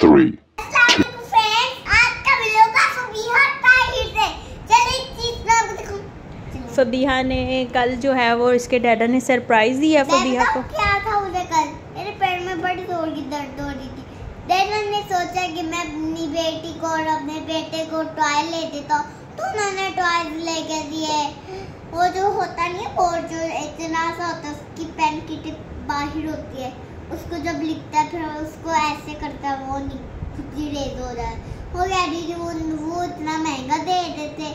three, Fabiha ने कल जो है वो इसके डैडा ने सरप्राइज़ दिया फबीहा को। क्या था मुझे कल? मेरे पैर में बड़ी ज़ोर की दर्द हो रही थी। डैडा ने सोचा कि मैं अपनी बेटी को और अपने बेटे को टॉय ले देता हूँ। तो उन्होंने टॉय लेके दिए। वो जो होता नहीं है बोर्ड जो इतना सा होता है उसकी पेन की टिप बाहर होती है। उसको जब लिखता है फिर उसको ऐसे करता है वो नहीं खुद ही रेज हो जाए वो कह रही थी वो वो इतना महँगा दे देते।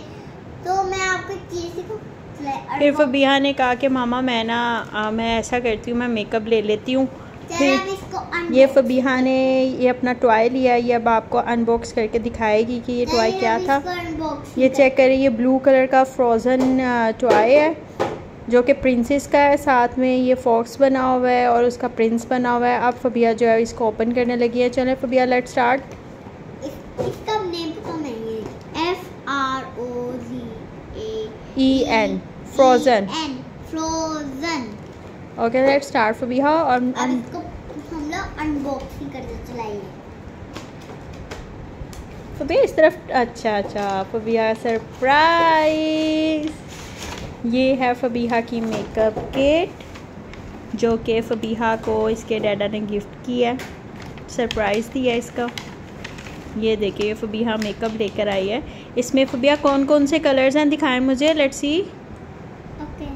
तो मैं आपको एक चीज़ सिखाऊं? फिर फबीहा ने कहा कि मामा मैं ना आ, मैं ऐसा करती हूँ मैं मेकअप ले लेती हूँ। ये फबीहा ने ये अपना टॉय लिया ये अब आपको अनबॉक्स करके दिखाएगी कि ये टॉय क्या था। ये चेक करें ये ब्लू कलर का फ्रोज़न टॉय है। जो कि प्रिंसेस का है साथ में ये फॉक्स बना हुआ है और उसका प्रिंस बना हुआ है। अब फबिया जो है इसको ओपन करने लगी है। चले फबिया लेट स्टार्ट इस, इसका नेम तो नहीं F R O G E N frozen frozen okay let start Fabiha और अब इसको हम लोग अनबॉक्सिंग फबिया इस तरफ़ अच्छा अच्छा फबिया सरप्राइज़ ये है फबीहा की मेकअप किट जो कि फबीहा को इसके डैडा ने गिफ्ट किया सरप्राइज़ दिया इसका। ये देखिए फबीहा मेकअप लेकर आई है। इसमें फबिया कौन कौन से कलर्स हैं दिखाएँ मुझे? लेट्स सी ओके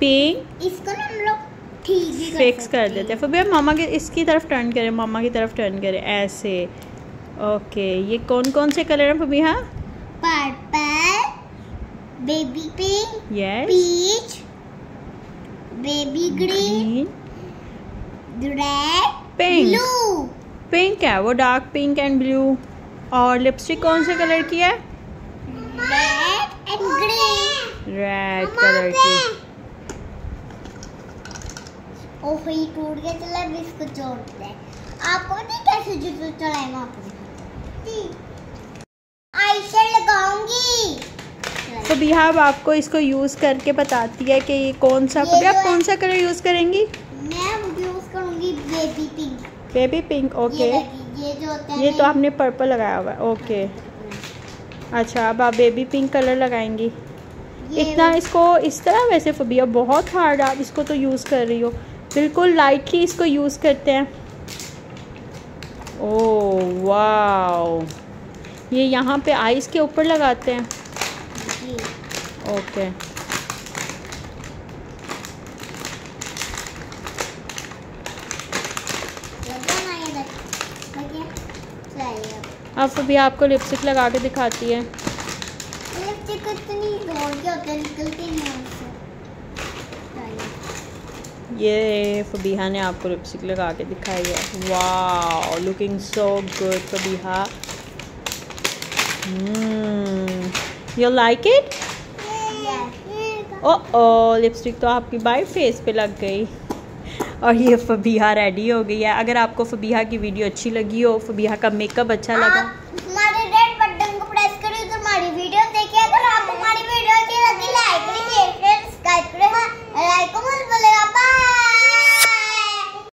पिंक इसको ना हम लोग ठीक फिक्स कर देते हैं। फबिया मामा के इसकी तरफ़ टर्न करें मामा की तरफ़ टर्न करें ऐसे। ओके ये कौन कौन से कलर हैं Fabiha? Purple baby pink yes peach baby green green red Pink. Blue pink है वो डार्क पिंक एंड ब्लू और लिपस्टिक कौन से कलर की है? Red and green red colour की. ओह ये टूट गया चला अब इसको जोड़ते हैं। आपको पता कैसे जूते चलाएगा आपको तो बिहा अब आपको इसको यूज़ करके बताती है कि ये कौन सा ये आप कौन सा कलर यूज़ करेंगी? मैं यूज़ करूँगी baby pink baby pink okay लगी ये जो होता है ये तो आपने पर्पल लगाया हुआ है ओके अच्छा अब आप बेबी पिंक कलर लगाएँगी। इतना इसको इस तरह वैसे फबिया बहुत हार्ड आप इसको तो यूज़ कर रही हो। बिल्कुल लाइटली इसको यूज़ करते हैं। ओ वाओ ये यहाँ पे आइस के ऊपर लगाते हैं। ओके अब फबिया आपको लिपस्टिक लगा के दिखाती है लिपस्टिक इतनी। ये फबीहा ने आपको लिपस्टिक लगा के दिखाई है wow looking so good Fabiha you like it. ओ ओ लिपस्टिक तो आपकी बाई फेस पे लग गई। और ये फबीहा रेडी हो गई है। अगर आपको फबीहा की वीडियो अच्छी लगी हो, फबीहा का मेकअप अच्छा लगा